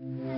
mm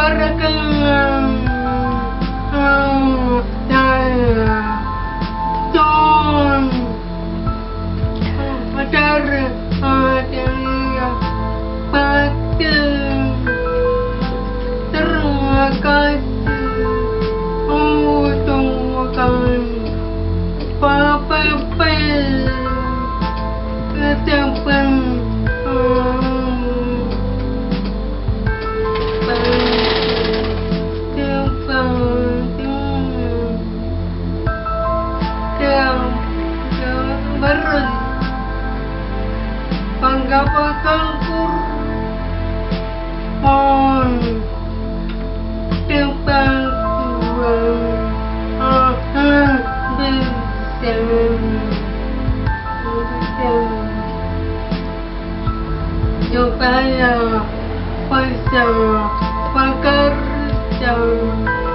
para kang Papel, papel, papel. 把仓库门打开，门门上，门上，有太阳，花香，花香。